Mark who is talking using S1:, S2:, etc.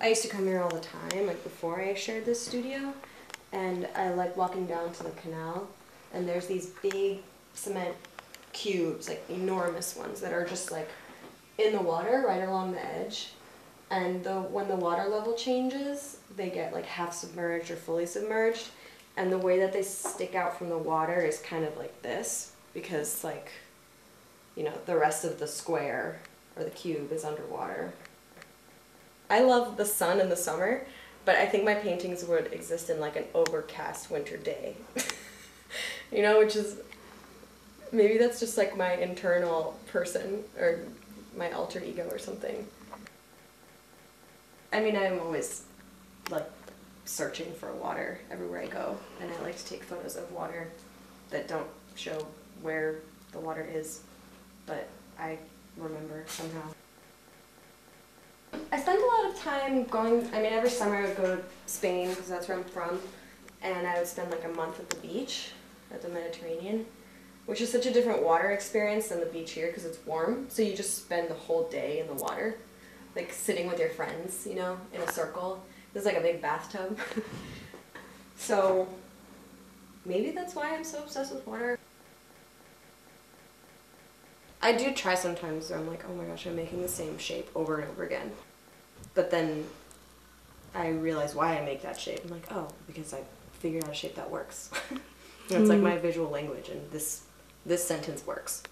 S1: I used to come here all the time, like before I shared this studio, and I like walking down to the canal, and there's these big cement cubes, like enormous ones that are just like in the water right along the edge. And the when the water level changes, they get like half submerged or fully submerged. And the way that they stick out from the water is kind of like this because like you know, the rest of the square or the cube is underwater. I love the sun in the summer, but I think my paintings would exist in like an overcast winter day. you know, which is maybe that's just like my internal person or my alter ego or something. I mean, I'm always like searching for water everywhere I go, and I like to take photos of water that don't show where the water is, but I remember somehow. Time going, I mean, every summer I would go to Spain because that's where I'm from, and I would spend like a month at the beach at the Mediterranean, which is such a different water experience than the beach here because it's warm. So you just spend the whole day in the water, like sitting with your friends, you know, in a circle. There's like a big bathtub. so maybe that's why I'm so obsessed with water. I do try sometimes where I'm like, oh my gosh, I'm making the same shape over and over again. But then I realize why I make that shape. I'm like, oh, because I figured out a shape that works. It's like hmm. my visual language, and this this sentence works.